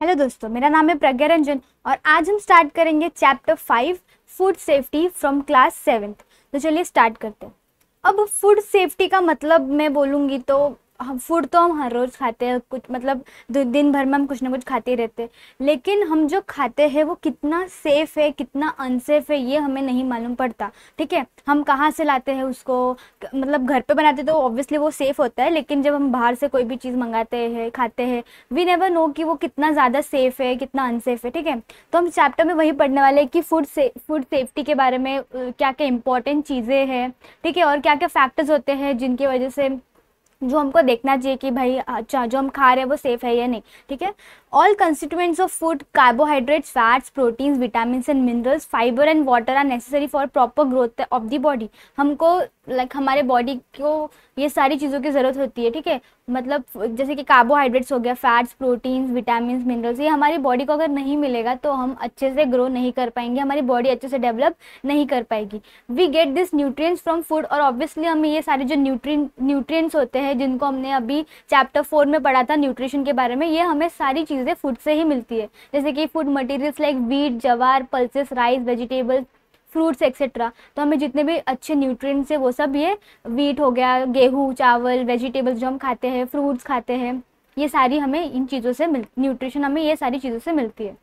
Hello दोस्तों, मेरा नाम है प्रज्ञा रंजन और आज हम स्टार्ट करेंगे chapter five food safety from class seventh तो चलिए स्टार्ट करते हैं। अब फ़ूड सेफ्टी का मतलब मैं बोलूँगी तो हम फ़ूड तो हम हर रोज़ खाते हैं, कुछ मतलब दिन भर में हम कुछ ना कुछ खाते रहते हैं। लेकिन हम जो खाते हैं, वो कितना सेफ़ है, कितना अनसेफ है, ये हमें नहीं मालूम पड़ता, ठीक है? हम कहाँ से लाते हैं उसको? मतलब घर पे बनाते तो ऑब्वियसली वो सेफ़ होता है, लेकिन जब हम बाहर से कोई भी चीज़ मंगाते हैं, खाते हैं वी नेवर नो कि वो कितना ज़्यादा सेफ़ है, कितना अनसेफ है, ठीक है? तो हम चैप्टर में वही पढ़ने वाले हैं कि फ़ूड से फ़ूड सेफ्टी के बारे में क्या क्या इंपॉर्टेंट चीज़ें हैं, ठीक है? और क्या क्या फैक्टर्स होते हैं जिनकी वजह से जो हमको देखना चाहिए कि भाई अच्छा जो हम खा रहे हैं वो सेफ़ है या नहीं, ठीक है? All constituents of food carbohydrates fats proteins vitamin and minerals fibre and water are necessary for proper growth of the body हमको लाइक हमारे बॉडी को ये सारी चीज़ों की ज़रूरत होती है, ठीक है? मतलब जैसे कि कार्बोहाइड्रेट्स हो गया फैट्स प्रोटीन्स विटामिन मिनरल्स ये हमारी बॉडी को अगर नहीं मिलेगा तो हम अच्छे से ग्रो नहीं कर पाएँगे, हमारी बॉडी अच्छे से डेवलप नहीं कर पाएगी। We get this nutrients from food और ऑब्वियसली हमें ये सारे जो न्यूट्रिय न्यूट्रिएंट्स होते हैं, जिनको हमने अभी चैप्टर फोर में पढ़ा था न्यूट्रिशन के बारे में, ये हमें सारी चीज़ें फ़ूड से ही मिलती है। जैसे कि food materials like wheat jowar pulses rice vegetables fruits etcetera तो हमें जितने भी अच्छे न्यूट्रिएंट्स है, वो सब ये वीट हो गया, गेहूँ, चावल वेजिटेबल्स जो हम खाते हैं फ्रूट्स खाते हैं, ये सारी हमें इन चीज़ों से मिल न्यूट्रिशन हमें ये सारी चीज़ों से मिलती है।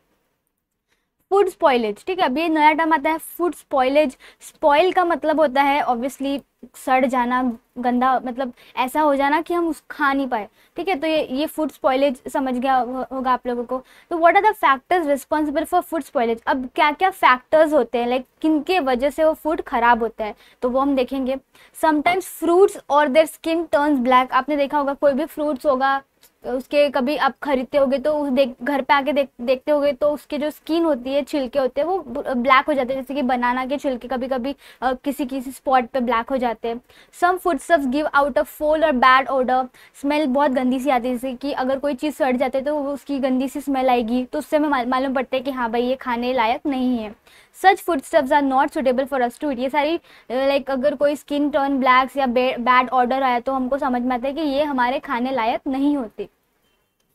फ़ूड स्पॉइलेज, ठीक है? अभी नया टर्म आता है फ़ूड स्पॉइलेज। स्पॉइल का मतलब होता है ऑब्वियसली सड़ जाना, गंदा मतलब ऐसा हो जाना कि हम उस, खा नहीं पाए, ठीक है? तो ये ये फ़ूड स्पॉइलेज समझ गया होगा आप लोगों को। तो what are the factors responsible for food spoilage अब क्या क्या फैक्टर्स होते हैं? लाइक किन के वजह से वो फ़ूड खराब होता है? तो वो हम देखेंगे। समटाइम्स फ्रूट्स और देयर स्किन टर्न्स ब्लैक आपने देखा होगा, कोई भी फ्रूट्स होगा उसके कभी आप खरीदते होगे तो उस देख, घर पे आके देख, देखते होगे तो उसके जो स्किन होती है, छिलके होते हैं, वो ब्लैक हो जाते हैं। जैसे कि बनाना के छिलके कभी कभी किसी किसी स्पॉट पे ब्लैक हो जाते हैं। Some food subs give out of foul और बैड ऑर्डर स्मेल बहुत गंदी सी आती है। जैसे कि अगर कोई चीज़ सड़ जाती है तो उसकी गंदी सी स्मेल आएगी। तो उससे हमें मालूम पड़ता है कि हाँ भाई, ये खाने लायक नहीं है। Such food stuffs are not suitable for us to eat ये सारी लाइक अगर कोई स्किन टर्न ब्लैक्स या बैड ऑर्डर आया तो हमको समझ में आता है कि ये हमारे खाने लायक नहीं होते।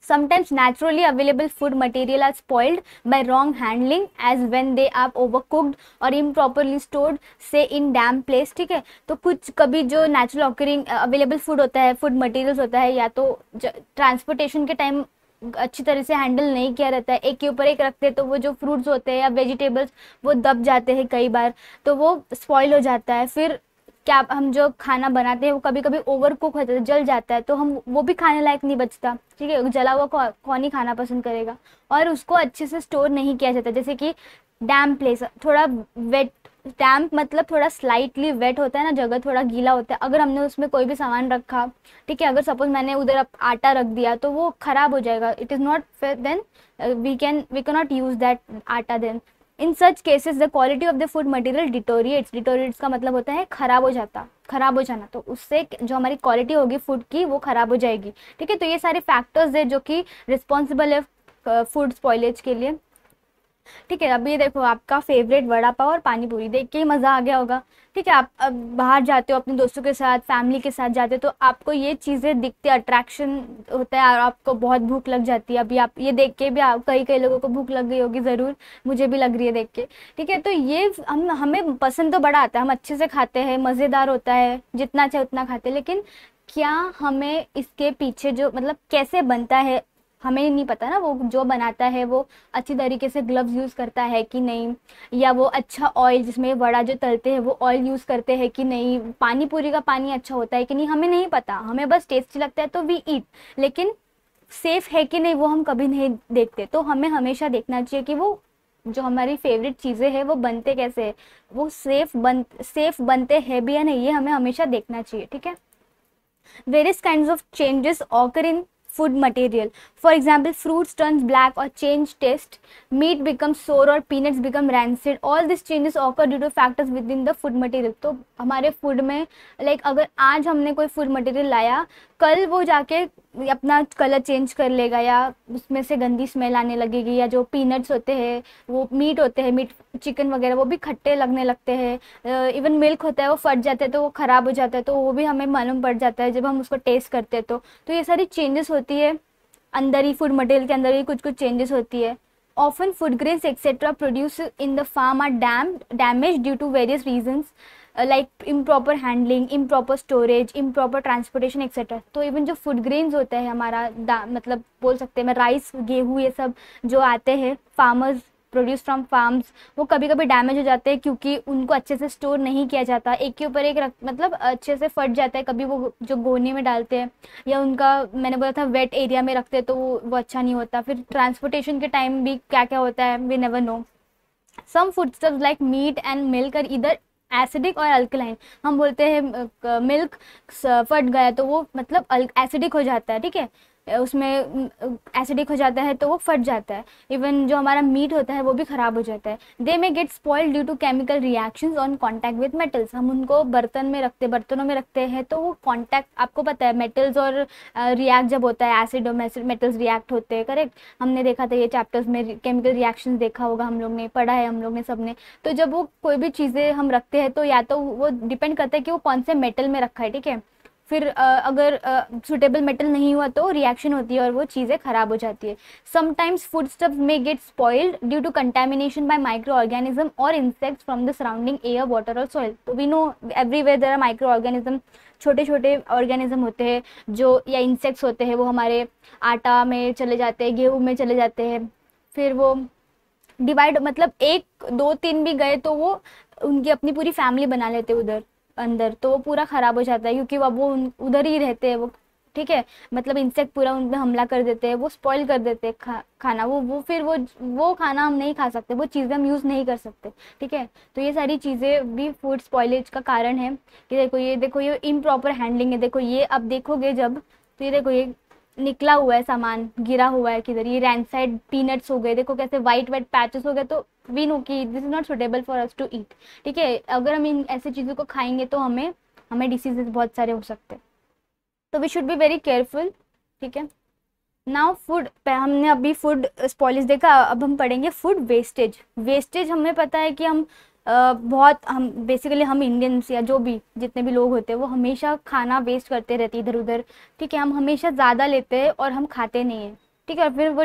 Sometimes naturally available food material are spoiled by wrong handling as when they are overcooked or improperly stored, say, in damp place, ठीक है? तो कुछ कभी जो नेचुरल ऑकरिंग अवेलेबल फ़ूड होता है फ़ूड मटेरियल्स होता है, या तो ट्रांसपोर्टेशन के टाइम अच्छी तरह से हैंडल नहीं किया रहता है, एक के ऊपर एक रखते हैं तो वो जो फ्रूट्स होते हैं या वेजिटेबल्स वो दब जाते हैं कई बार तो वो स्पॉइल हो जाता है। फिर क्या हम जो खाना बनाते हैं, वो कभी कभी ओवर कुक होता है जल जाता है तो हम वो भी खाने लायक नहीं बचता। ठीक है? जला हुआ कौन ही खाना पसंद करेगा। और उसको अच्छे से स्टोर नहीं किया जाता, जैसे कि डैम प्लेस थोड़ा वेट डैम्प मतलब थोड़ा स्लाइटली वेट होता है ना, जगह थोड़ा गीला होता है। अगर हमने उसमें कोई भी सामान रखा, ठीक है? अगर सपोज़ मैंने उधर आटा रख दिया तो वो खराब हो जाएगा। It is not then we can we can not use that आटा then in such cases the quality of the food material deteriorates deteriorates का मतलब होता है खराब हो जाता, खराब हो जाना। तो उससे जो हमारी क्वालिटी होगी फ़ूड की, वो खराब हो जाएगी। ठीक है? तो ये सारे फैक्टर्स है जो कि रिस्पॉन्सिबल है फ़ूड स्पॉइलेज के लिए। ठीक है, अभी देखो आपका फेवरेट वड़ा पाव और पानी पूरी देख के ही मज़ा आ गया होगा। ठीक है, आप, अब बाहर जाते हो, अपने दोस्तों के साथ फैमिली के साथ जाते हो तो आपको ये चीज़ें दिखते अट्रैक्शन होता है, और आपको बहुत भूख लग जाती है। अभी आप ये देख के भी आप, कई कई लोगों को भूख लग गई होगी, ज़रूर, मुझे भी लग रही है देख के। ठीक है तो ये हम, हमें पसंद तो बड़ा आता है, हम अच्छे से खाते हैं, मज़ेदार होता है, जितना चाहे उतना खाते हैं, लेकिन क्या हमें इसके पीछे जो मतलब कैसे बनता है हमें नहीं पता ना, वो जो बनाता है, वो अच्छी तरीके से ग्लव्स यूज़ करता है कि नहीं? या वो अच्छा ऑयल जिसमें वड़ा जो तलते हैं, वो ऑयल यूज़ करते हैं कि नहीं? पानी, पूरी का पानी अच्छा होता है कि नहीं? हमें नहीं पता। हमें बस टेस्टी लगता है तो वी ईट लेकिन सेफ़ है कि नहीं, वो हम कभी नहीं देखते। तो हमें हमेशा देखना चाहिए कि वो जो हमारी फेवरेट चीज़ें हैं, वो बनते कैसे है? वो सेफ़ बन सेफ़ बनते हैं भी या नहीं, ये हमें हमेशा देखना चाहिए, ठीक है? Various kind of changes occur in food material. For example, fruits turns black or change taste, meat becomes sour or peanuts become rancid. All these changes occur due to factors within the food material. तो हमारे food में like, अगर आज हमने कोई food material लाया कल वो जाके अपना कलर चेंज कर लेगा या उसमें से गंदी स्मेल आने लगेगी या जो पीनट्स होते हैं, वो मीट होते हैं मीट चिकन वगैरह, वो भी खट्टे लगने लगते हैं। इवन मिल्क होता है, वो फट जाता है तो वो ख़राब हो जाता है तो वो भी हमें मालूम पड़ जाता है जब हम उसको टेस्ट करते हैं तो। तो ये सारी चेंजेस होती है, अंदर ही फ़ूड मटेरियल के अंदर ही कुछ कुछ चेंजेस होती है। Often food grains etcetera produce in the farm are dam damage due to various like improper handling improper storage improper transportation etcetera तो इवन जो फ़ूड ग्रेन्स होता है हमारा मतलब बोल सकते हैं राइस गेहूँ, ये सब जो आते हैं फार्मर्स प्रोड्यूस फ्रॉम फार्म्स वो कभी कभी डैमेज हो जाते हैं क्योंकि उनको अच्छे से स्टोर नहीं किया जाता। एक के ऊपर एक रख मतलब अच्छे से फट जाता है, कभी वो जो गोने में डालते हैं या उनका, मैंने बोला था वेट एरिया में रखते हैं तो वो वो अच्छा नहीं होता। फिर ट्रांसपोर्टेशन के टाइम भी क्या क्या होता है we never know some food like meat and milk और इधर एसिडिक और अल्कलाइन हम बोलते हैं मिल्क फट गया तो वो मतलब एसिडिक हो जाता है, ठीक है? उसमें एसिडिक हो जाता है तो वो फट जाता है। इवन जो हमारा मीट होता है वो भी ख़राब हो जाता है। They may get spoil due to chemical reactions on contact with metals हम उनको बर्तन में रखते, बर्तनों में रखते हैं तो वो कांटेक्ट आपको पता है मेटल्स और रिएक्ट जब होता है एसिड और मेटल्स रिएक्ट होते हैं करेक्ट हमने देखा था ये चैप्टर्स में केमिकल रिएक्शन देखा होगा हम लोग ने, पढ़ा है हम लोग ने सबने तो जब वो कोई भी चीज़ें हम रखते हैं तो या तो वो डिपेंड करता है कि वो कौन से मेटल में रखा है, ठीक है? फिर अगर सुटेबल मेटल नहीं हुआ तो रिएक्शन होती है और वो चीज़ें ख़राब हो जाती है। Sometimes food stuff may get spoiled due to contamination by micro organism और insects from the surrounding air water और सॉइल तो we know everywhere there are micro organism छोटे छोटे ऑर्गेनिज्म होते हैं जो, या इंसेक्ट्स होते हैं, वो हमारे आटा में चले जाते हैं, गेहूँ में चले जाते हैं। फिर वो डिवाइड मतलब एक, दो, तीन भी गए तो वो उनकी अपनी पूरी फैमिली बना लेते उधर। अंदर तो वो पूरा ख़राब हो जाता है क्योंकि अब वो उधर ही रहते हैं वो ठीक है? मतलब इंसेक्ट पूरा उन पर हमला कर देते हैं वो स्पॉइल कर देते हैं खा, खाना वो वो फिर वो वो खाना हम नहीं खा सकते वो चीज़ें हम यूज़ नहीं कर सकते ठीक है? तो ये सारी चीज़ें भी फ़ूड स्पॉइलेज का कारण है कि देखो ये देखो ये इम्प्रॉपर हैंडलिंग है देखो ये अब देखोगे जब तो ये देखो ये निकला हुआ है सामान, गिरा हुआ है किधर? ये रैंड साइड पीनट्स हो गए। देखो कैसे वाइट वाइट पैचेस हो गए तो वी नो कि this is not suitable for us to eat ठीक है? अगर हम इन ऐसी चीज़ों को खाएँगे तो हमें हमें डिसीजेज बहुत सारे हो सकते हैं। तो we should be very careful ठीक है? नाउ फ़ूड हमने अभी फ़ूड स्पॉलिस देखा, अब हम पढ़ेंगे फ़ूड वेस्टेज वेस्टेज हमें पता है कि हम बहुत हम बेसिकली हम इंडियंस या जो भी, जितने भी लोग होते हैं, वो हमेशा खाना वेस्ट करते रहते इधर उधर ठीक है, हम हमेशा ज़्यादा लेते हैं और हम खाते नहीं हैं। ठीक है, फिर वो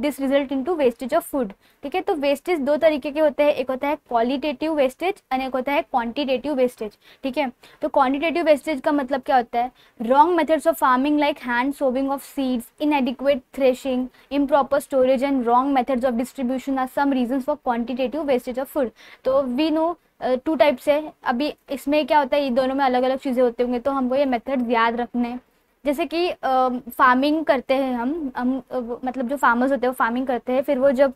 this result into wastage of food ठीक है तो वेस्टेज दो तरीके के होते हैं। एक होता है क्वालिटेटिव वेस्टेज और एक होता है क्वांटिटेटिव वेस्टेज ठीक है तो क्वांटिटेटिव वेस्टेज का मतलब क्या होता है? Wrong methods of farming like hand sowing of seeds adequate threshing improper storage and wrong methods of distribution are some reason for quantitative wastage of food तो वी नो टू टाइप्स है। अभी इसमें क्या होता है? ये दोनों में अलग अलग चीज़ें होते होंगे तो हमको ये मेथड याद रखने जैसे कि फ़ार्मिंग करते हैं हम हम मतलब जो फार्मर्स होते हैं, वो फ़ार्मिंग करते हैं, फिर वो जब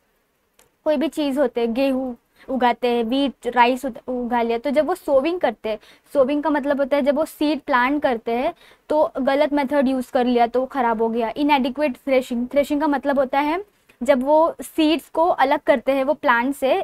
कोई भी चीज़ होते हैं, गेहूँ उगाते हैं वीट राइस उगा लिया तो जब वो सोविंग करते हैं सोविंग का मतलब होता है जब वो सीड प्लांट करते हैं तो गलत मेथड यूज़ कर लिया तो वो ख़राब हो गया इनएडिक्वेट थ्रेशिंग थ्रेशिंग का मतलब होता है जब वो सीड्स को अलग करते हैं, वो प्लांट से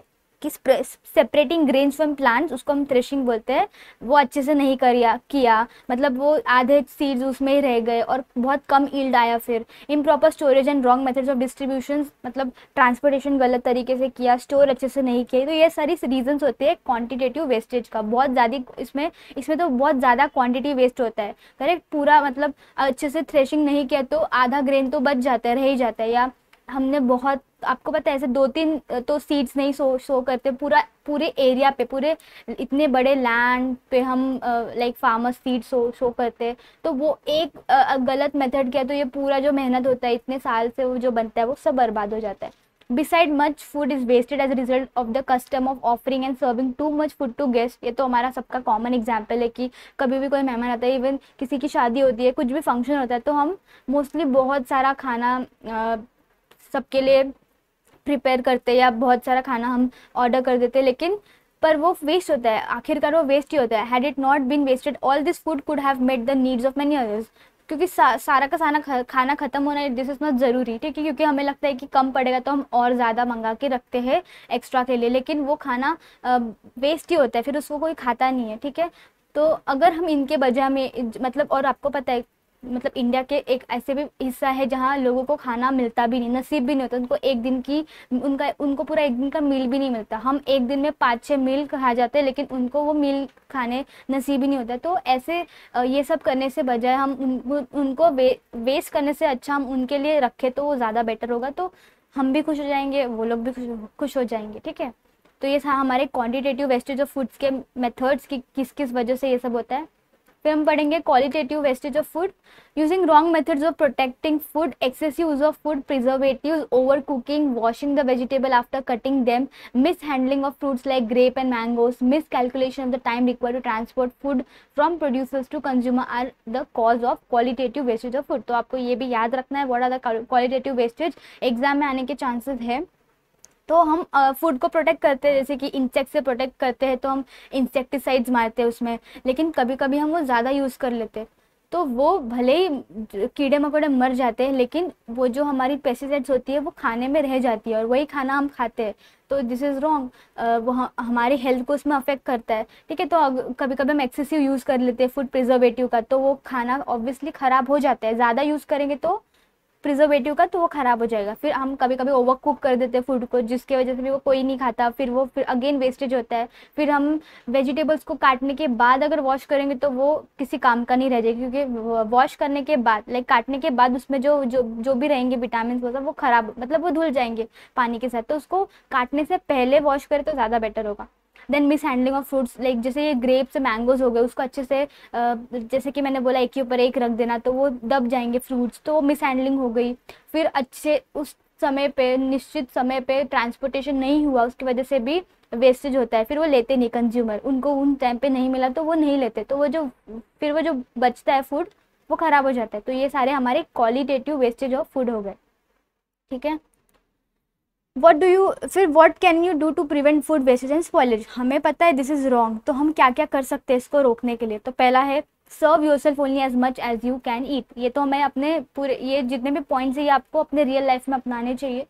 कि सेपरेटिंग ग्रेन्स फ्रॉम प्लांट्स उसको हम थ्रेशिंग बोलते हैं, वो अच्छे से नहीं करिया, किया। मतलब वो आधे सीड्स उसमें ही रह गए और बहुत कम ईल्ड आया फिर। Improper storage and wrong methods of distribution मतलब ट्रांसपोर्टेशन गलत तरीके से किया स्टोर अच्छे से नहीं किया तो ये सारी रीजन्स होते हैं क्वान्टिटेटिव वेस्टेज का। बहुत ज़्यादा इसमें इसमें तो बहुत ज़्यादा क्वान्टिटी वेस्ट होता है। करेक्ट पूरा मतलब अच्छे से थ्रेशिंग नहीं किया तो आधा ग्रेन तो बच जाता है, रह ही जाता है। या हमने बहुत आपको पता है, ऐसे दो तीन तो सीड्स नहीं शो शो करते, पूरा, पूरे एरिया पे, पूरे इतने बड़े लैंड पे हम like farmer seed sow sow करते तो वो एक गलत मेथड किया तो ये पूरा जो मेहनत होता है, इतने साल से वो जो बनता है, वो सब बर्बाद हो जाता है। Beside much food is wasted as result of the custom of offering and serving too much food to guest ये तो हमारा सबका कॉमन एग्ज़ाम्पल है कि कभी भी कोई मेहमान आता है इवन किसी की शादी होती है, कुछ भी फ़ंक्शन होता है तो हम मोस्टली बहुत सारा खाना सबके लिए प्रिपेयर करते या बहुत सारा खाना हम ऑर्डर कर देते लेकिन पर वो वेस्ट होता है आखिरकार वो वेस्ट ही होता है। Had it not been wasted all this food could have made the needs of many others क्योंकि सा, सारा का सारा खाना खत्म होना दिस इज़ नॉट ज़रूरी ठीक है? क्योंकि हमें लगता है कि कम पड़ेगा तो हम और ज़्यादा मंगा के रखते हैं एक्स्ट्रा के लिए लेकिन वो खाना वेस्ट ही होता है फिर उसको कोई खाता नहीं है ठीक है? तो अगर हम इनके बजाय में मतलब और आपको पता है मतलब इंडिया के एक ऐसे भी हिस्सा है जहाँ लोगों को खाना मिलता भी नहीं नसीब भी नहीं होता उनको एक दिन की उनका उनको पूरा एक दिन का मील भी नहीं मिलता। हम एक दिन में पाँच छः मील खा जाते हैं लेकिन उनको वो मील खाने नसीब ही नहीं होता। तो ऐसे ये सब करने से बजाय हम उन, उनको वे, वेस्ट करने से अच्छा हम उनके लिए रखें तो वो ज़्यादा बेटर होगा। तो हम भी खुश हो जाएँगे वो लोग भी खुश खुश हो जाएँगे ठीक है? तो ये हमारे क्वान्टिटेटिव वेस्टेज ऑफ़ फूड्स के मेथड्स की किस किस वजह से ये सब होता है। फिर हम पढ़ेंगे qualitative wastage of food using wrong methods of protecting food excess use of food preservative overcooking washing the vegetable after cutting them mishandling of fruits like grape and mangoes miscalculation of the time require to transport food from producers to consumer are the cause of qualitative wastage of food तो आपको ये भी याद रखना है what are the qualitative wastage exam में आने के चांसेस है। तो हम फ़ूड को प्रोटेक्ट करते हैं, जैसे कि इंसेक्ट से प्रोटेक्ट करते हैं तो हम इंसेक्टिसाइड्स मारते हैं उसमें, लेकिन कभी कभी हम वो ज़्यादा यूज़ कर लेते हैं। तो वो भले ही कीड़े मकोड़े मर जाते हैं, लेकिन वो जो हमारी पेस्टिसाइड्स होती है, वो खाने में रह जाती है और वही खाना हम खाते हैं। तो दिस इज़ रॉन्ग वो हमारी हेल्थ को उसमें अफेक्ट करता है। ठीक है तो कभी कभी हम एक्सेसिव यूज़ कर लेते हैं फ़ूड प्रिजर्वेटिव का तो वो खाना ऑब्वियसली ख़राब हो जाता है, ज़्यादा यूज़ करेंगे तो प्रिजर्वेटिव का तो वो ख़राब हो जाएगा। फिर हम कभी कभी ओवर कुक कर देते हैं फ़ूड को, जिसकी वजह से भी वो कोई नहीं खाता। फिर वो, फिर अगेन वेस्टेज होता है। फिर हम वेजिटेबल्स को काटने के बाद अगर वॉश करेंगे तो वो किसी काम का नहीं रह जाएगा। क्योंकि वॉश करने के बाद लाइक काटने के बाद उसमें जो जो जो भी रहेंगे विटामिन वो सब, वो ख़राब मतलब वो धुल जाएँगे पानी के साथ। तो उसको काटने से पहले वॉश करें तो ज़्यादा बेटर होगा। Then mishandling of fruits like जैसे ये ग्रेप्स मैंगोज हो गए, उसको अच्छे से जैसे कि मैंने बोला एक के ऊपर एक रख देना तो वो दब जाएँगे फ्रूट्स तो मिस हैंडलिंग हो गई। फिर अच्छे उस समय पे, निश्चित समय पे ट्रांसपोर्टेशन नहीं हुआ, उसकी वजह से भी वेस्टेज होता है, फिर वो लेते नहीं कंज्यूमर उनको उन टाइम पे नहीं मिला तो वो नहीं लेते तो वो जो, फिर वो जो बचता है फ़ूड वो ख़राब हो जाता है। तो ये सारे हमारे क्वालिटेटिव वेस्टेज ऑफ़ फ़ूड हो गए। ठीक है? वट डू यू फिर what can you do to prevent food wastage and spoilage हमें पता है दिस इज़ रॉन्ग तो हम क्या क्या कर सकते हैं इसको रोकने के लिए? तो पहला है serve yourself only as much as you can eat ये तो हमें अपने पूरे, ये जितने भी पॉइंट्स है, ये आपको अपने रियल लाइफ में अपनाने चाहिए।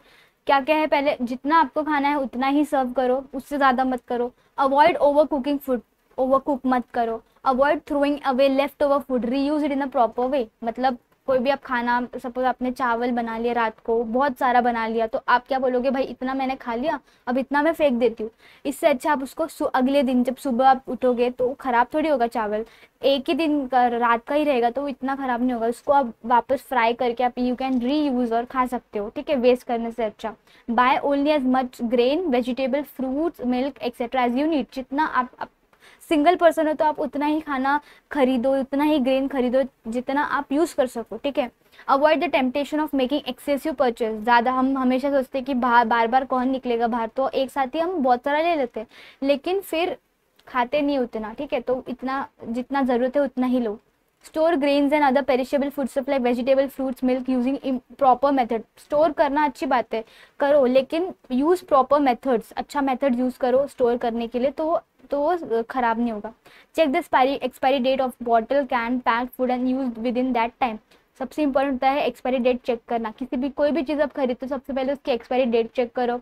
क्या क्या है पहले, जितना आपको खाना है, उतना ही सर्व करो, उससे ज़्यादा मत करो। Avoid over cooking food over cook मत करो। Avoid throwing away leftover food reuse it in a proper way मतलब कोई भी आप खाना सपोज़ आपने चावल बना लिया रात को बहुत सारा बना लिया तो आप क्या बोलोगे भाई इतना मैंने खा लिया अब इतना मैं फेंक देती हूँ। इससे अच्छा आप उसको अगले दिन जब सुबह आप उठोगे तो ख़राब थोड़ी होगा चावल। एक ही दिन का रात का ही रहेगा तो इतना ख़राब नहीं होगा। उसको आप वापस फ्राई करके आप यू कैन री यूज़ और खा सकते हो ठीक है? वेस्ट करने से अच्छा। Buy only as much grain vegetable fruits milk etcetera as you need जितना आप, आप सिंगल पर्सन हो तो आप उतना ही खाना खरीदो, उतना ही ग्रेन खरीदो जितना आप यूज़ कर सको, ठीक है? Avoid the temptation of making excessive purchase ज़्यादा हम हमेशा सोचते हैं कि बाहर बार बार कौन निकलेगा बाहर तो एक साथ ही हम बहुत सारा ले लेते हैं। लेकिन फिर खाते नहीं उतना, ठीक है? तो इतना, जितना ज़रूरत है उतना ही लो। Store grains and other perishable food supply vegetable fruits milk using proper method store करना अच्छी बात है, करो, लेकिन यूज़ प्रॉपर मेथड्स अच्छा मेथड यूज़ करो स्टोर करने के लिए तो तो वो ख़राब नहीं होगा। Check the expiry expiry date of bottle can pack food and use within that time सबसे इंपॉर्टेंट होता है एक्सपायरी डेट चेक करना। किसी भी, कोई भी चीज़ आप खरीदते हो, सबसे पहले उसकी एक्सपायरी डेट चेक करो।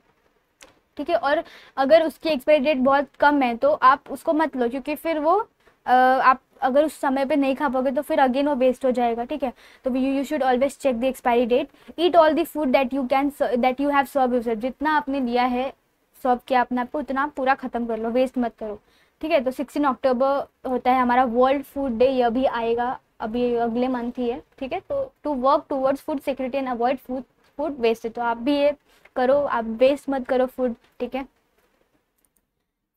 ठीक है? और अगर उसकी एक्सपायरी डेट बहुत कम है तो आप उसको मत लो, क्योंकि फिर वो आप अगर उस समय पे नहीं खा पाओगे तो फिर अगेन वो वेस्ट हो जाएगा। ठीक है? तो you you should always check the expiry date eat all the food that you can that you have serve user जितना आपने लिया है सर्व किया अपने आप को, उतना पूरा ख़त्म कर लो वेस्ट मत करो। ठीक है? तो सिक्सटीन अक्टूबर होता है हमारा वर्ल्ड फ़ूड डे यह भी आएगा अभी, अगले मंथ ही है। ठीक है? तो to work towards food security and avoid food food waste तो आप भी ये करो, आप वेस्ट मत करो फ़ूड ठीक है?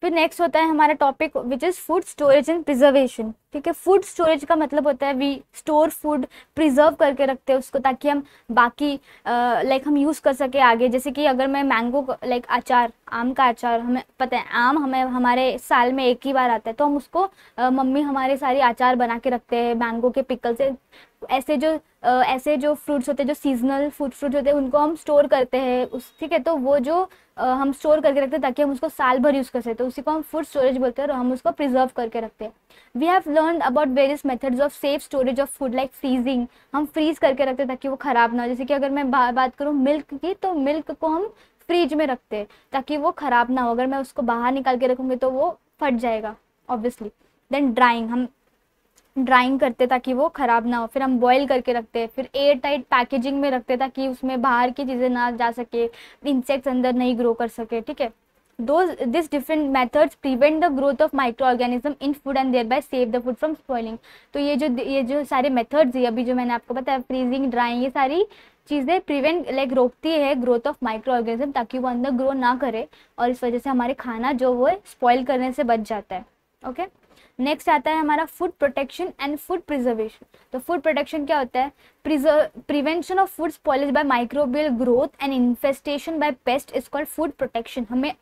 फिर नेक्स्ट होता है हमारा topic which is food storage and preservation ठीक है फ़ूड स्टोरेज का मतलब होता है वी स्टोर फ़ूड प्रिजर्व करके रखते हैं उसको ताकि हम बाकी लाइक हम यूज़ कर सके आगे। जैसे कि अगर मैं मैंगो लाइक अचार आम का अचार हमें पता है आम हमें हमारे साल में एक ही बार आता है तो हम उसको आ, मम्मी हमारे सारी अचार बना के रखते हैं मैंगो के पिकल से। ऐसे जो ऐसे जो फ्रूट्स होते हैं जो सीजनल फ़ूड फ्रूट्स होते हैं उनको हम स्टोर करते हैं उस ठीक है? तो वो जो हम स्टोर करके रखते हैं ताकि हम उसको साल भर यूज़ कर सकते हैं उसी को हम फ़ूड स्टोरेज बोलते हैं और हम उसको प्रिजर्व करके रखते हैं। We have learn about various methods of safe storage of food like freezing हम फ्रीज करके रखते हैं ताकि वो ख़राब ना हो। जैसे कि अगर मैं बा, बात करूँ मिल्क की तो मिल्क को हम फ्रीज में रखते हैं ताकि वो ख़राब ना हो। अगर मैं उसको बाहर निकाल के रखूँगी तो वो फट जाएगा ऑब्वियसली देन ड्राइंग हम ड्राइंग करते ताकि वो ख़राब ना हो। फिर हम बॉईल करके रखते हैं फिर एयर टाइट पैकेजिंग में रखते ताकि उसमें बाहर की चीज़ें ना जा सके इंसेक्ट्स अंदर नहीं ग्रो कर सके, ठीक है? Those, this different methods prevent the growth of microorganism in food and thereby save the food from spoiling. तो ये जो ये जो सारे methods है अभी जो मैंने आपको बताया फ्रीजिंग ड्राइंग ये सारी चीज़ें प्रिवेंट लाइक रोकती है ग्रोथ ऑफ़ माइक्रो ऑर्गेनिज्म ताकि वो अंदर ग्रो ना करे और इस वजह से हमारे खाना जो वो स्पॉइल करने से बच जाता है ओके okay? नेक्स्ट आता है हमारा food protection and food preservation तो फ़ूड प्रोटेक्शन क्या होता है? Prevention of food spoilage by microbial growth and infestation by pest is called food protection हमें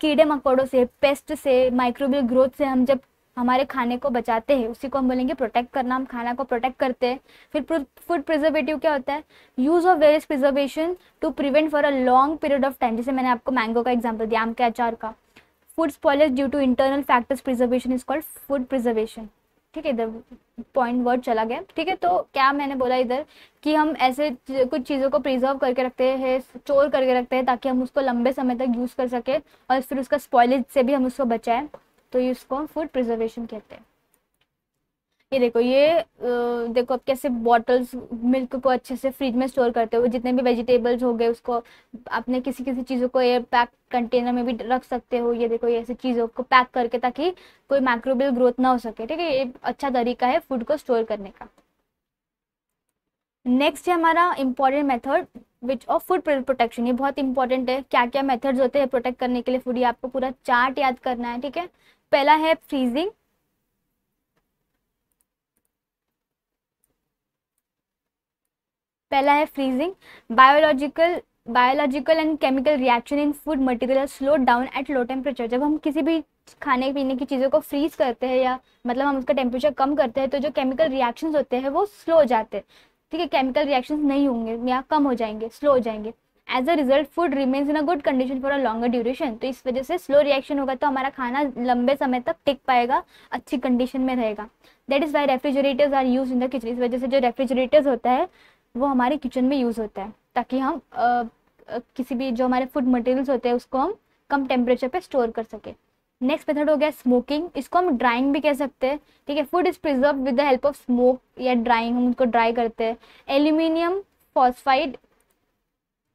कीड़े मकोड़ों से पेस्ट से माइक्रोबियल ग्रोथ से हम जब हमारे खाने को बचाते हैं, उसी को हम बोलेंगे प्रोटेक्ट करना। हम खाना को प्रोटेक्ट करते हैं। फिर फ़ूड प्रिजर्वेटिव क्या होता है? Use of various preservation to prevent for a long period of time जैसे मैंने आपको मैंगो का एग्ज़ाम्पल दिया, आम के अचार का। Food spoilage due to internal factors preservation is called food preservation ठीक है, इधर पॉइंट वर्ड चला गया। ठीक है तो क्या मैंने बोला इधर? कि हम ऐसे कुछ चीज़ों को प्रिजर्व करके रखते हैं स्टोर करके रखते हैं, ताकि हम उसको लंबे समय तक यूज़ कर सकें और फिर उसका स्पॉयलेज से भी हम उसको बचाएँ। तो इसको हम फ़ूड प्रिजर्वेशन कहते हैं। ये देखो ये देखो आप कैसे बॉटल्स मिल्क को अच्छे से फ्रिज में स्टोर करते हो। जितने भी वेजिटेबल्स हो गए, उसको आपने किसी किसी चीज़ों को एयर पैक कंटेनर में भी रख सकते हो। ये देखो, ये ऐसी चीज़ों को पैक करके ताकि कोई माइक्रोबियल ग्रोथ ना हो सके, ठीक है? ये अच्छा तरीका है फ़ूड को स्टोर करने का। नेक्स्ट है हमारा important method which of food protection ये बहुत इंपॉर्टेंट है। क्या क्या मेथड्स होते हैं प्रोटेक्ट करने के लिए फ़ूड ये आपको पूरा चार्ट याद करना है, ठीक है? पहला है फ्रीजिंग पहला है freezing biological biological and chemical reaction in food material slow down at low temperature जब हम किसी भी खाने पीने की चीज़ों को फ्रीज करते हैं या मतलब हम उसका टेम्परेचर कम करते हैं तो जो केमिकल रिएक्शंस होते हैं वो स्लो हो जाते हैं। ठीक है केमिकल रिएक्शंस नहीं होंगे या कम हो जाएँगे स्लो हो जाएँगे। As a result food remains in a good condition for a longer duration तो इस वजह से स्लो रिएक्शन होगा तो हमारा खाना लंबे समय तक टिक पाएगा, अच्छी कंडीशन में रहेगा। That is why refrigerators are use in the kitchen इस वजह से जो रेफ्रिजरेटर्स होता है वो हमारे किचन में यूज़ होता है ताकि हम आ, किसी भी जो हमारे फ़ूड मटेरियल्स होते हैं उसको हम कम टेम्परेचर पे स्टोर कर सके। नेक्स्ट मेथड हो गया स्मोकिंग इसको हम ड्राइंग भी कह सकते हैं ठीक है? Food is preserve with the help of smoke या ड्राइंग हम उसको ड्राई करते हैं। Aluminium phosphide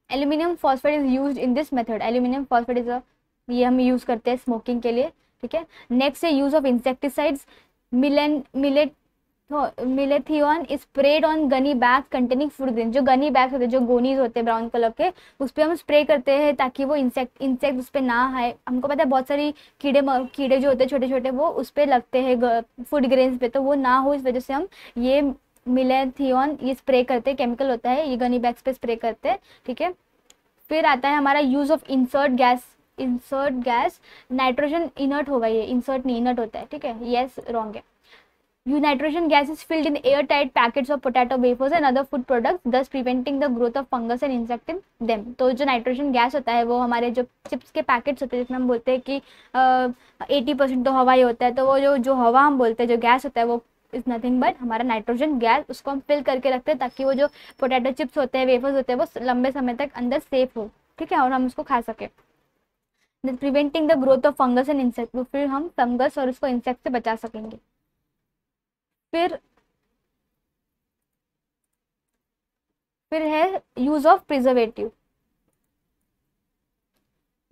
aluminium phosphide is use in this method aluminium phosphide is ये हम यूज़ करते हैं स्मोकिंग के लिए ठीक है? नेक्स्ट है यूज़ ऑफ़ इंसेक्टिसाइड्स मिलेन millet malathion spread on gunny bag containing food grain जो गनी बैग होते हैं जो गोनीज होते हैं ब्राउन कलर के, उस पर हम स्प्रे करते हैं ताकि वो इंसेक्ट इंसेक्ट उस पर ना आए। हमको पता है बहुत सारी कीड़े कीड़े जो होते हैं छोटे छोटे वो उस पर लगते हैं फ़ूड ग्रेन्स पे तो वो ना हो इस वजह से हम ये मिले मिलेथियन ये स्प्रे करते हैं केमिकल होता है, ये गनी बैग्स पे स्प्रे करते हैं ठीक है? फिर आता है हमारा use of insert gas insert gas nitrogen inert होगा ये इंसर्ट नहीं इनर्ट होता है, ठीक है? येस रॉन्ग है। Nitrogen gas is filled in airtight packets of potato wafers and other food products, thus preventing the growth of fungus and insect in them. तो जो नाइट्रोजन गैस होता है, वो हमारे जो चिप्स के पैकेट्स होते हैं, जिसमें हम बोलते हैं कि एटी परसेंट तो हवा ही होता है तो वो जो जो हवा हम बोलते हैं, जो गैस होता है, वो इज़ नथिंग बट हमारा नाइट्रोजन गैस उसको हम फिल करके रखते हैं, ताकि वो जो पोटैटो चिप्स होते हैं वेफर्स होते हैं, वो लंबे समय तक अंदर सेफ़ हो। ठीक है? और हम उसको खा सकें। Preventing the growth of fungus and insect फिर हम फंगस और उसको इंसेक्ट से बचा सकेंगे। फिर फिर है use of preservative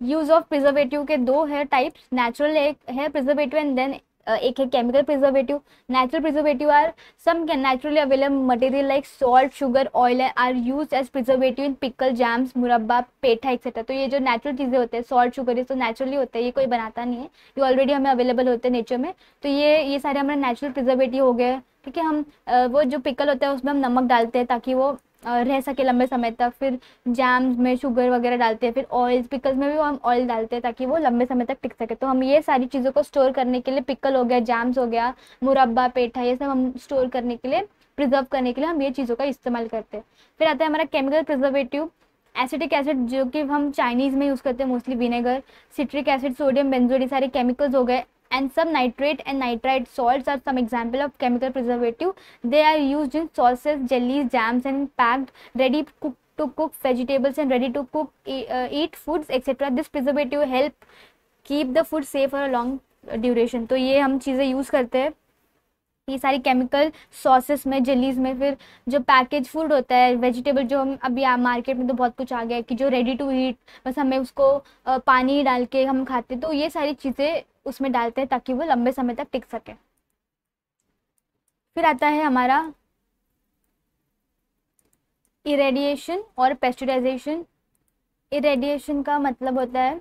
use of preservative के दो है टाइप्स नेचुरल एक है प्रिजर्वेटिव एंड देन एक है chemical preservative natural preservative are some naturally available material like salt sugar oil are use as preservative in pickle jams murabba petha etcetera तो ये जो नेचुरल चीज़ें होते हैं सॉल्ट शुगर ये तो नेचुरली होते हैं, ये कोई बनाता नहीं है। ये ऑलरेडी हमें अवेलेबल होते हैं नेचर में। तो ये ये सारे हमारे नेचुरल प्रिजर्वेटिव हो गए। ठीक है, हम वो जो पिकल होता है, उसमें हम नमक डालते हैं ताकि वो रह सके लंबे समय तक, फिर जैम्स में शुगर वगैरह डालते हैं, फिर ऑयल पिकल्स में भी हम ऑयल डालते हैं ताकि वो लंबे समय तक टिक सके। तो हम ये सारी चीज़ों को स्टोर करने के लिए पिकल हो गया जैम्स हो गया, मुरब्बा, पेठा, ये सब हम स्टोर करने के लिए प्रिजर्व करने के लिए हम ये चीज़ों का इस्तेमाल करते हैं। फिर आता है हमारा केमिकल प्रिजर्वेटिव एसिडिक एसिड जो कि हम चाइनीज़ में यूज़ करते हैं mostly vinegar citric acid sodium benzoate सारे केमिकल्स हो गए and some nitrate and nitrite salts are some example of chemical preservative. They are used in sauces, jellies, jams and packed ready cook, to cook vegetables and ready to cook uh, eat foods etc. This preservative help keep the food safe for a long duration. तो ये हम चीज़ें use करते हैं ये सारी chemical sauces में jellies में फिर जो पैकेज फ़ूड होता है वेजिटेबल जो हम अभी मार्केट में तो बहुत कुछ आ गया है कि जो रेडी टू ईट बस हमें उसको पानी डाल के हम खाते तो ये सारी चीज़ें उसमें डालते हैं ताकि वो लंबे समय तक टिक सके। फिर आता है हमारा इरेडिएशन और पेस्टिडाइजेशन इरेडिएशन का मतलब होता है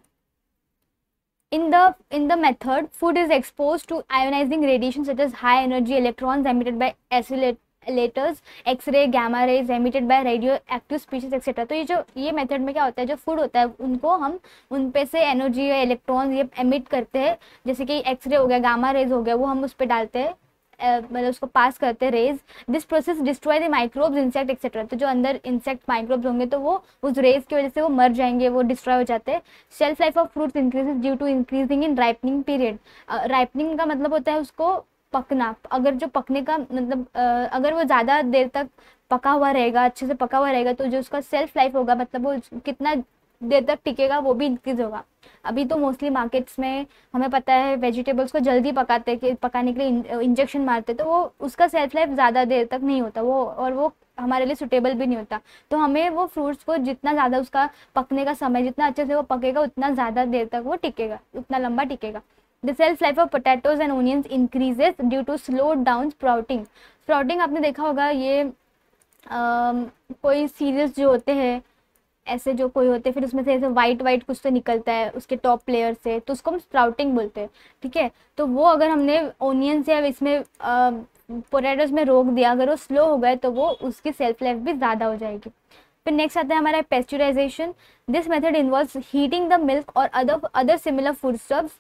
in the in the method food is expose to ionising radiation such as high energy electrons emitted by oscillate oscillators, X-ray gamma rays emitted by radioactive species etcetera तो ये जो ये मेथड में क्या होता है? जो फ़ूड होता है उनको हम उन पे से एनर्जी या इलेक्ट्रॉन ये एमिट करते हैं। जैसे कि एक्सरे हो गया गामा रेज हो गया वो हम उस पर डालते हैं मतलब उसको पास करते rays this process destroy the microbes insect etcetera तो जो अंदर इंसेक्ट माइक्रोब्स होंगे तो वो उस रेज की वजह से वो मर जाएँगे वो डिस्ट्रॉय हो जाते हैं। Shelf life of fruits increases due to increasing in ripening period ripening का मतलब होता है उसको पकना। अगर जो पकने का मतलब अगर वो ज़्यादा देर तक पका हुआ रहेगा, अच्छे से पका हुआ रहेगा तो जो उसका सेल्फ लाइफ होगा मतलब वो कितना देर तक टिकेगा, वो भी इंक्रीज होगा। अभी तो मोस्टली मार्केट्स में हमें पता है वेजिटेबल्स को जल्दी पकाते कि, पकाने के लिए इंजेक्शन मारते तो वो उसका सेल्फ लाइफ ज़्यादा देर तक नहीं होता। वो, और वो हमारे लिए सुटेबल भी नहीं होता। तो हमें वो फ्रूट्स को जितना ज़्यादा उसका पकने का समय, जितना अच्छे से वो पकेगा, उतना ज़्यादा देर तक वो टिकेगा, उतना लंबा टिकेगा। The shelf life of potatoes and onions increases due to slow down sprouting sprouting आपने देखा होगा ये आ, कोई सीरियल्स जो होते हैं ऐसे जो कोई होते हैं फिर उसमें से ऐसे वाइट वाइट कुछ तो निकलता है उसके टॉप लेयर से तो उसको हम स्प्राउटिंग बोलते हैं ठीक है? तो वो अगर हमने ओनियन से इसमें पोटैटोज में रोक दिया अगर वो स्लो हो गए तो वो उसकी सेल्फ लाइफ भी ज़्यादा हो जाएगी। फिर नेक्स्ट आता है हमारा pasteurisation this method involve heating the milk और other other similar food stuffs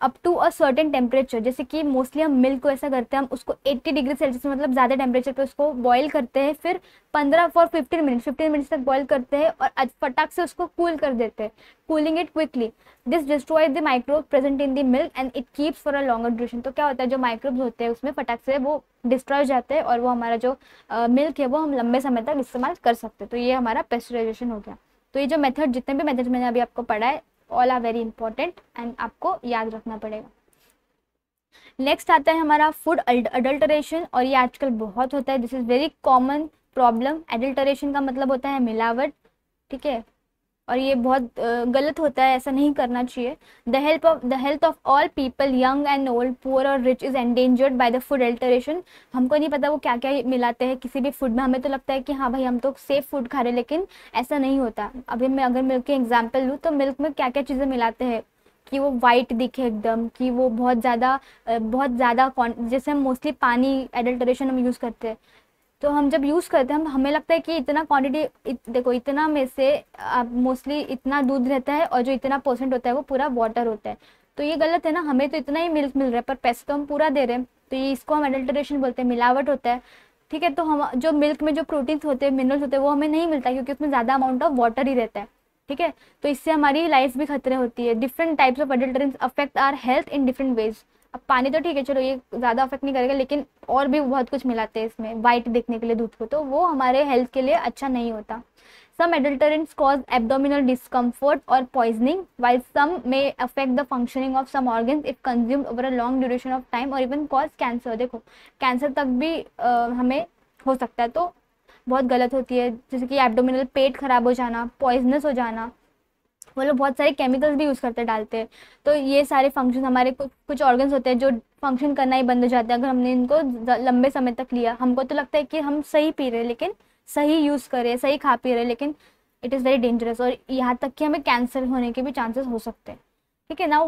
up to a certain temperature जैसे कि मोस्टली हम मिल्क को ऐसा करते हैं हम उसको 80 डिग्री सेल्सियस मतलब ज़्यादा टेम्परेचर पे उसको बॉईल करते हैं फिर 15 फॉर 15 मिनट 15 मिनट्स तक बॉईल करते हैं और फटाक से उसको कूल cool कर देते हैं cooling it quickly this destroy the microbe present in the milk and it keeps for a longer duration तो क्या होता है जो माइक्रोब्स होते हैं उसमें फटाक से वो डिस्ट्रॉय जाते हैं और वो हमारा जो मिल्क uh, है वो हम लंबे समय तक इस्तेमाल कर सकते हैं। तो ये हमारा पेस्चराइजेशन हो गया। तो ये जो मेथड जितने भी मेथड मैंने अभी आपको पढ़ा है all are very important and आपको याद रखना पड़ेगा। नेक्स्ट आता है हमारा फ़ूड अडल्टरेशन और ये आजकल बहुत होता है। This is very common problem adulteration का मतलब होता है मिलावट, ठीक है? और ये बहुत गलत होता है, ऐसा नहीं करना चाहिए। The help of the health of all people young and old poor और rich is endangered by the food alteration हमको नहीं पता वो क्या क्या मिलाते हैं, किसी भी फ़ूड में। हमें तो लगता है कि हाँ भाई, हम तो सेफ़ फ़ूड खा रहे हैं, लेकिन ऐसा नहीं होता। अभी मैं, अगर मिल्क के एग्ज़ाम्पल लूँ तो मिल्क में क्या क्या चीज़ें मिलाते हैं? कि वो वाइट दिखे एकदम, कि वो बहुत ज़्यादा बहुत ज़्यादा जैसे हम मोस्टली पानी एडल्टरेशन हम यूज़ करते हैं। तो हम जब यूज़ करते हैं हम लगता है कि इतना क्वांटिटी इत, देखो इतना में से मोस्टली इतना दूध रहता है और जो इतना परसेंट होता है वो पूरा वाटर होता है। तो ये गलत है ना हमें तो इतना ही मिल्क मिल रहा है पर पैसे तो हम पूरा दे रहे हैं। तो ये इसको हम एडल्ट्रेशन बोलते हैं मिलावट होता है। ठीक है तो हम जो मिल्क में जो प्रोटीन्स होते हैं मिनरल्स होते हैं वो हमें नहीं मिलता क्योंकि उसमें ज़्यादा अमाउंट ऑफ़ वाटर ही रहता है। ठीक है तो इससे हमारी लाइफ भी खतरे होती है। Different types of adulterants affect our health in different ways अब पानी तो ठीक है चलो ये ज़्यादा अफेक्ट नहीं करेगा लेकिन और भी बहुत कुछ मिलाते हैं इसमें वाइट देखने के लिए दूध को तो वो हमारे हेल्थ के लिए अच्छा नहीं होता। Some adulterants cause abdominal discomfort और poisoning while some may affect the functioning of some organs if consumed over a long duration of time और इवन कॉज कैंसर देखो कैंसर तक भी आ, हमें हो सकता है तो बहुत गलत होती है। जैसे कि एब्डोमिनल पेट खराब हो जाना पॉइजनस हो जाना वो लोग बहुत सारे केमिकल्स भी यूज़ करते डालते हैं। तो ये सारे फ़ंक्शन हमारे कुछ कुछ ऑर्गन्स होते हैं जो फ़ंक्शन करना ही बंद हो जाता है। अगर हमने इनको लंबे समय तक लिया, हमको तो लगता है कि हम सही पी रहे हैं, लेकिन सही यूज़ करें सही खा पी रहे हैं, लेकिन इट इज़ वेरी डेंजरस और यहाँ तक कि हमें कैंसर होने के भी चांसेस हो सकते हैं। ठीक है ना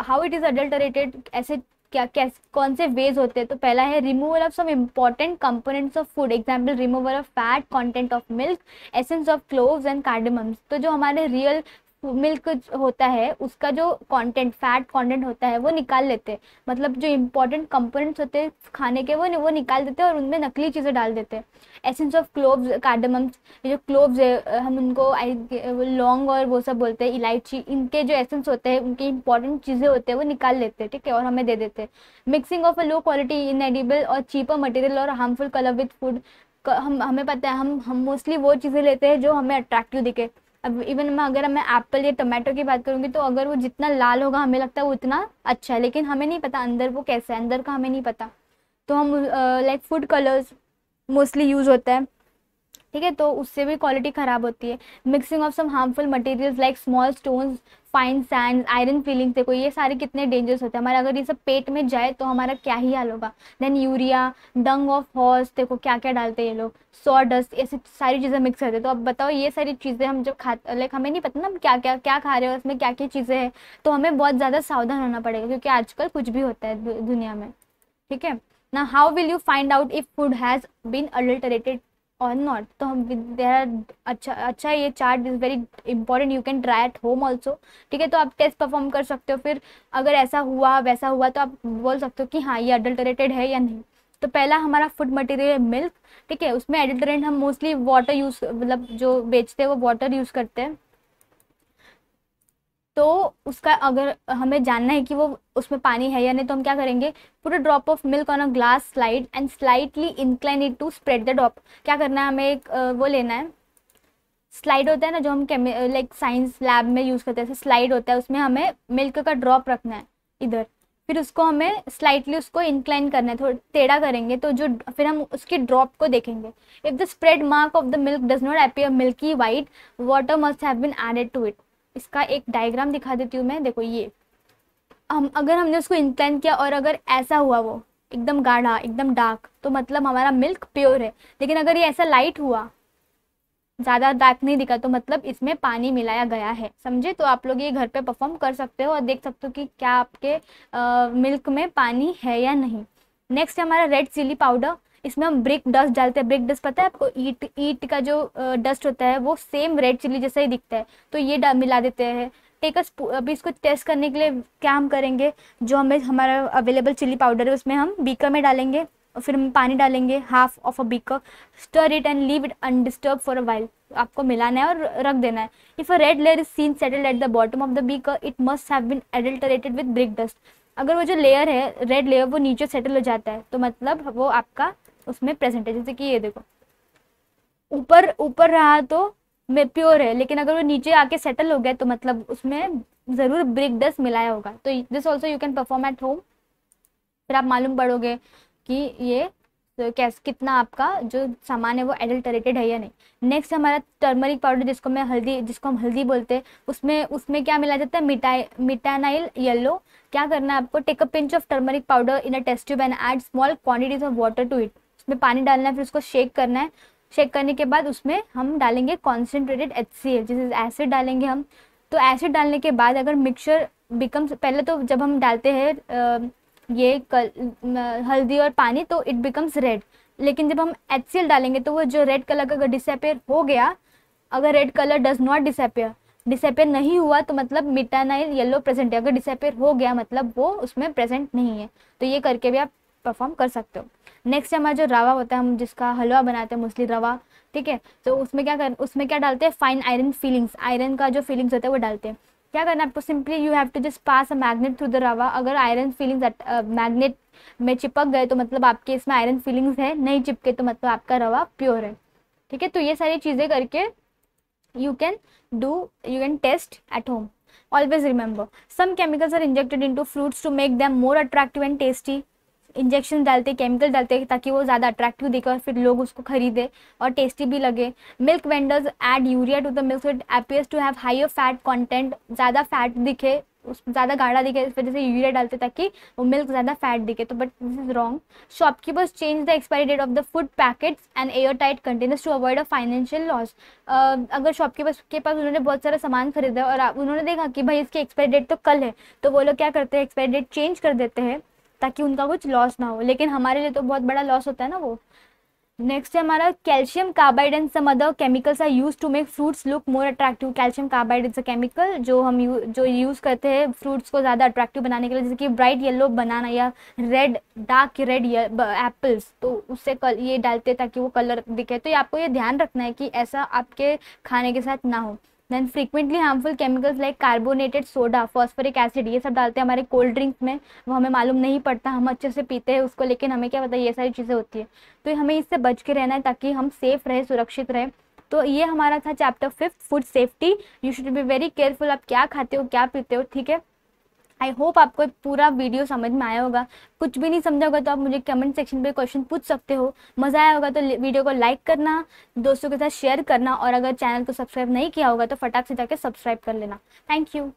हाउ इट इज़ अडल्टरेटेड ऐसे क्या कैसे कौन से वेज होते हैं? तो पहला है removal of some important components of food example removal of fat content of milk essence of cloves and cardamoms तो जो हमारे रियल मिल्क होता है, उसका जो कंटेंट फैट कंटेंट होता है, वो निकाल लेते हैं। मतलब जो इम्पोर्टेंट कंपोनेंट्स होते हैं खाने के, वो वो निकाल देते हैं और उनमें नकली चीज़ें डाल देते हैं। एसेंस ऑफ़ क्लोव्स कार्डमम्स ये जो क्लोव्स है हम उनको लौंग और वो सब बोलते हैं, इलायची, इनके जो एसेंस होते हैं, उनकी इंपॉर्टेंट चीज़ें होते हैं, वो निकाल लेते हैं, ठीक है, और हमें दे देते हैं। Mixing of a low quality inedible और चीपर मटेरियल और हार्मफुल कलर विथ फ़ूड हम, हमें पता है, हम हम मोस्टली वो चीज़ें लेते हैं जो हमें अट्रैक्टिव दिखे। अब इवन मैं अगर मैं एप्पल या टोमेटो की बात करूँगी तो अगर वो जितना लाल होगा, हमें लगता है वो उतना अच्छा है, लेकिन हमें नहीं पता अंदर वो कैसा है, अंदर का हमें नहीं पता। तो हम like food colours mostly use होता है, ठीक है? तो उससे भी क्वालिटी ख़राब होती है। Mixing of some harmful materials like small stones fine sand iron filings देखो ये सारे कितने डेंजरस होते हैं। हमारा अगर ये सब पेट में जाए तो हमारा क्या ही हाल होगा? Then urea dung of horse देखो क्या क्या डालते हैं ये लोग? सॉ डस्ट ऐसी सारी चीज़ें मिक्स करते हैं। तो अब बताओ ये सारी चीज़ें हम जब खा लाइक हमें नहीं पता ना हम क्या क्या क्या खा रहे हो उसमें क्या क्या चीज़ें हैं तो हमें बहुत ज़्यादा सावधान होना पड़ेगा, क्योंकि आजकल कुछ भी होता है दुनिया में। ठीक है? ना how will you find out if food has been adulterated और नॉट तो हम देर अच्छा अच्छा ये chart is very important you can try at home also ठीक है तो आप टेस्ट परफॉर्म कर सकते हो। फिर अगर ऐसा हुआ, वैसा हुआ तो आप बोल सकते हो कि हाँ ये अडल्टरेटेड है या नहीं। तो पहला हमारा फ़ूड मटेरियल है मिल्क ठीक है? उसमें एडल्टरेंट हम मोस्टली वाटर यूज़ मतलब जो बेचते हैं, वो वाटर यूज़ करते हैं। तो उसका अगर हमें जानना है कि वो उसमें पानी है या नहीं तो हम क्या करेंगे? Put drop of milk on a glass slide and slightly incline it to spread the drop क्या करना है हमें एक वो लेना है। स्लाइड होता है ना जो हम लाइक साइंस लैब में यूज़ करते हैं स्लाइड होता है, उसमें हमें मिल्क का ड्रॉप रखना है इधर। फिर उसको हमें स्लाइटली उसको इंक्लाइन करना है, थोड़ा, टेढ़ा करेंगे तो जो फिर हम उसकी ड्रॉप को देखेंगे। If the spread mark of the milk does not appear milky white water must have been added to it इसका एक डायग्राम दिखा देती हूँ मैं। देखो ये। हम अगर हमने उसको इंक्लाइन किया और अगर ऐसा हुआ वो एकदम गाढ़ा एकदम डार्क तो मतलब हमारा मिल्क प्योर है। लेकिन अगर ये ऐसा लाइट हुआ ज़्यादा डार्क नहीं दिखा तो मतलब इसमें पानी मिलाया गया है। समझे? तो आप लोग ये घर पे परफॉर्म कर सकते हो और देख सकते हो कि क्या आपके आ, मिल्क में पानी है या नहीं। नेक्स्ट हमारा रेड चिली पाउडर इसमें हम ब्रिक डस्ट डालते हैं। ब्रिक डस्ट पता है आपको? ईट ईट का जो डस्ट होता है, वो सेम रेड चिली जैसा ही दिखता है। तो ये मिला देते हैं। टेक अभी इसको टेस्ट करने के लिए क्या हम करेंगे? जो हमें, हमारा अवेलेबल चिली पाउडर है, उसमें हम बीकर में डालेंगे और फिर हम पानी डालेंगे half of a beaker stir it and leave it undisturbed for a while आपको मिलाना है और रख देना है। If a red layer is seen settled at the bottom of the beaker it must have been adulterated with brick dust अगर वो जो लेयर है रेड लेयर वो नीचे सेटल हो जाता है तो मतलब वो आपका उसमें प्रेजेंट है। जैसे कि ये देखो। ऊपर ऊपर रहा तो में प्योर है, लेकिन अगर वो नीचे आके सेटल हो गया तो मतलब उसमें ज़रूर ब्रिक डस्ट मिलाया होगा। तो this also you can perform at home फिर आप मालूम पड़ोगे कि ये तो कैस, कितना आपका जो सामान है वो एडल्टरेटेड है या नहीं। नेक्स्ट हमारा टर्मरिक पाउडर जिसको मैं हल्दी, जिसको हम हल्दी बोलते हैं, उसमें उसमें क्या मिला जाता है? मिटाई, मिटानाइल येलो क्या करना है आपको? Take a pinch of turmeric powder in a test tube and add small quantities of water to it उसमें पानी डालना है, फिर उसको शेक करना है। शेक करने के बाद उसमें हम डालेंगे कॉन्सेंट्रेटेड एच सी एल जैसे एसिड डालेंगे हम। तो एसिड डालने के बाद अगर मिक्सचर बिकम्स पहले तो जब हम डालते हैं ये कल हल्दी और पानी तो इट बिकम्स रेड लेकिन जब हम एच सी एल डालेंगे तो वो जो रेड कलर का अगर डिसअपेयर हो गया, अगर red colour does not disappear disappear नहीं हुआ तो मतलब मिटानाइल येलो प्रेजेंट है। अगर डिसअपेयर हो गया मतलब वो उसमें प्रेजेंट नहीं है। तो ये करके भी आप परफॉर्म कर सकते हो। नेक्स्ट हमारा जो रवा होता है, हम जिसका हलवा बनाते हैं मोस्टली रवा, ठीक है? तो उसमें क्या कर, उसमें क्या डालते हैं? फाइन आयरन फीलिंग्स आयरन का जो फीलिंग्स होता है, वो डालते हैं। क्या करना है आपको? Simply you have to just pass a magnet through the rava. अगर आयरन फीलिंग्स मैग्नेट में चिपक गए तो मतलब आपके इसमें आयरन फीलिंग्स है, नहीं चिपके तो मतलब आपका रवा प्योर है। ठीक है? तो ये सारी चीज़ें करके you can do you can test at home always remember some chemicals are injected into fruits to make them more attractive and tasty injection डालते, केमिकल डालते ताकि वो ज़्यादा अट्रैक्टिव दिखे और फिर लोग उसको खरीदे और टेस्टी भी लगे। Milk vendors add urea to the milk it appears to have higher fat content ज़्यादा फैट दिखे, उस, ज़्यादा गाढ़ा दिखे, इस वजह से यूरिया डालते ताकि वो मिल्क ज़्यादा फैट दिखे। तो but this is wrong shopkeepers change the expiry date of the food packets and air tight containers to avoid a financial loss अगर शॉपकीपर्स के पास उन्होंने बहुत सारा सामान खरीदा और उन्होंने देखा कि भाई इसकी एक्सपायरी डेट तो कल है तो वो लोग क्या करते हैं एक्सपायरी डेट चेंज कर देते हैं। ताकि उनका कुछ लॉस ना हो। लेकिन हमारे लिए तो बहुत बड़ा लॉस होता है ना वो। नेक्स्ट है हमारा calcium carbide and some other chemicals are use to make fruits look more attractive calcium carbide is a chemical जो हम यू जो यूज़ करते हैं फ्रूट्स को ज़्यादा अट्रैक्टिव बनाने के लिए। जैसे कि ब्राइट येलो बनाना या रेड डार्क रेड एप्पल्स तो उससे कल ये डालते हैं ताकि वो कलर दिखे। तो ये आपको ये ध्यान रखना है कि ऐसा आपके खाने के साथ ना हो। Then frequently harmful chemicals like carbonated soda phosphoric acid ये सब डालते हैं हमारे कोल्ड ड्रिंक्स में। वो हमें मालूम नहीं पड़ता, हम अच्छे से पीते हैं उसको, लेकिन हमें क्या पता ये सारी चीज़ें होती है। तो हमें इससे बच के रहना है ताकि हम सेफ़ रहे, सुरक्षित रहें। तो ये हमारा था chapter fifth food safety you should be very careful आप क्या खाते हो, क्या पीते हो, ठीक है? आई होप आपको पूरा वीडियो समझ में आया होगा। कुछ भी नहीं समझा होगा तो आप मुझे कमेंट सेक्शन पे क्वेश्चन पूछ सकते हो। मज़ा आया होगा तो वीडियो को लाइक करना, दोस्तों के साथ शेयर करना और अगर चैनल को सब्सक्राइब नहीं किया होगा तो फटाक से जाकर सब्सक्राइब कर लेना। Thank you